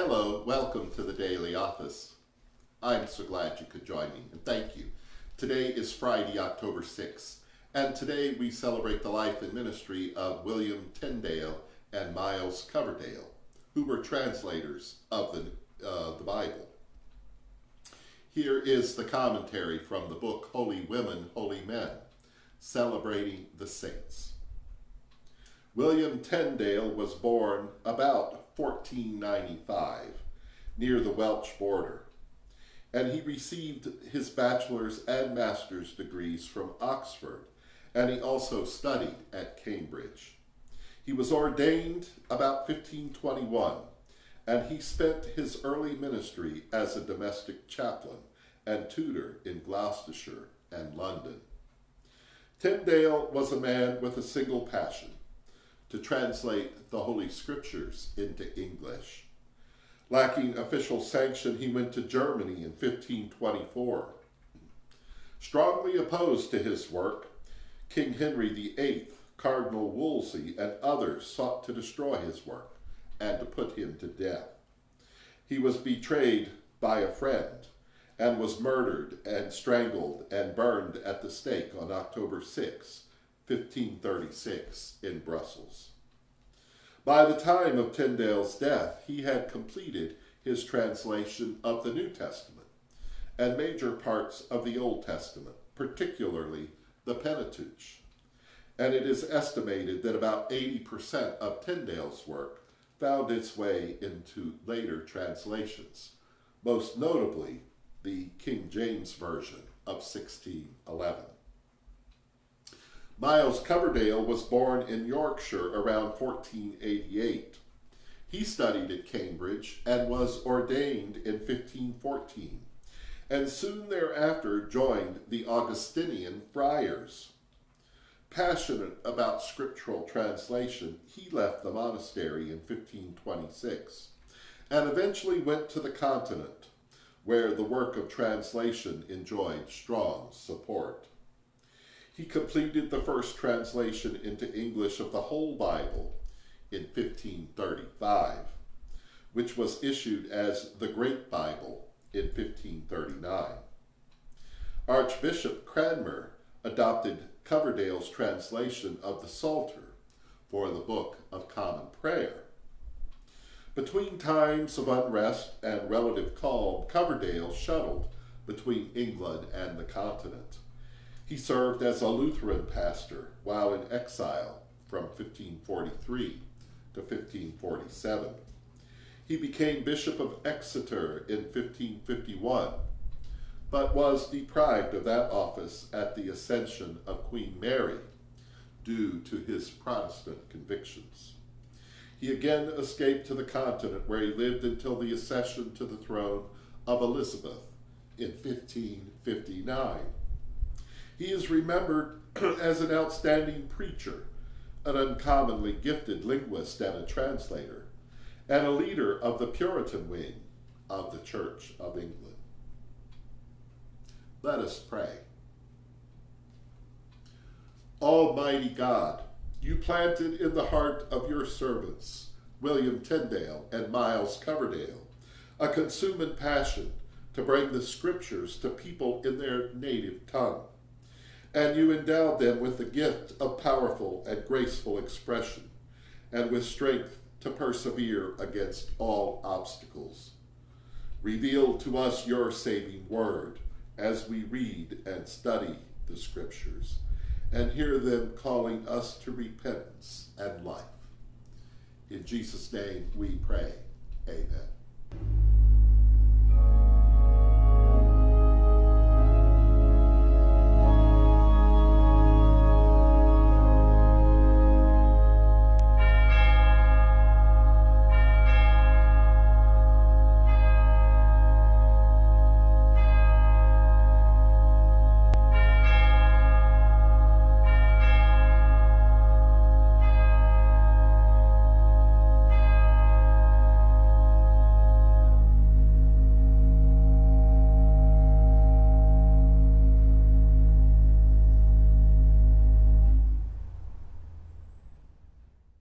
Hello, welcome to the Daily Office. I'm so glad you could join me, and thank you. Today is Friday, October 6th, and today we celebrate the life and ministry of William Tyndale and Miles Coverdale, who were translators of the, uh, the Bible. Here is the commentary from the book Holy Women, Holy Men, celebrating the saints. William Tyndale was born about 1495 near the Welsh border, and he received his bachelor's and master's degrees from Oxford, and he also studied at Cambridge. He was ordained about 1521, and he spent his early ministry as a domestic chaplain and tutor in Gloucestershire and London. Tyndale was a man with a single passion to translate the Holy Scriptures into English. Lacking official sanction, he went to Germany in 1524. Strongly opposed to his work, King Henry VIII, Cardinal Wolsey, and others sought to destroy his work and to put him to death. He was betrayed by a friend and was murdered and strangled and burned at the stake on October 6, 1536, in Brussels. By the time of Tyndale's death, he had completed his translation of the New Testament and major parts of the Old Testament, particularly the Pentateuch. And it is estimated that about 80% of Tyndale's work found its way into later translations, most notably the King James Version of 1611. Miles Coverdale was born in Yorkshire around 1488. He studied at Cambridge and was ordained in 1514, and soon thereafter joined the Augustinian friars. Passionate about scriptural translation, he left the monastery in 1526 and eventually went to the continent, where the work of translation enjoyed strong support. He completed the first translation into English of the whole Bible in 1535, which was issued as the Great Bible in 1539. Archbishop Cranmer adopted Coverdale's translation of the Psalter for the Book of Common Prayer. Between times of unrest and relative calm, Coverdale shuttled between England and the continent. He served as a Lutheran pastor while in exile from 1543 to 1547. He became Bishop of Exeter in 1551, but was deprived of that office at the accession of Queen Mary due to his Protestant convictions. He again escaped to the continent where he lived until the accession to the throne of Elizabeth in 1559. He is remembered as an outstanding preacher, an uncommonly gifted linguist and a translator, and a leader of the Puritan wing of the Church of England. Let us pray. Almighty God, you planted in the heart of your servants, William Tyndale and Miles Coverdale, a consuming passion to bring the scriptures to people in their native tongue and you endowed them with the gift of powerful and graceful expression, and with strength to persevere against all obstacles. Reveal to us your saving word as we read and study the scriptures, and hear them calling us to repentance and life. In Jesus' name we pray. Amen.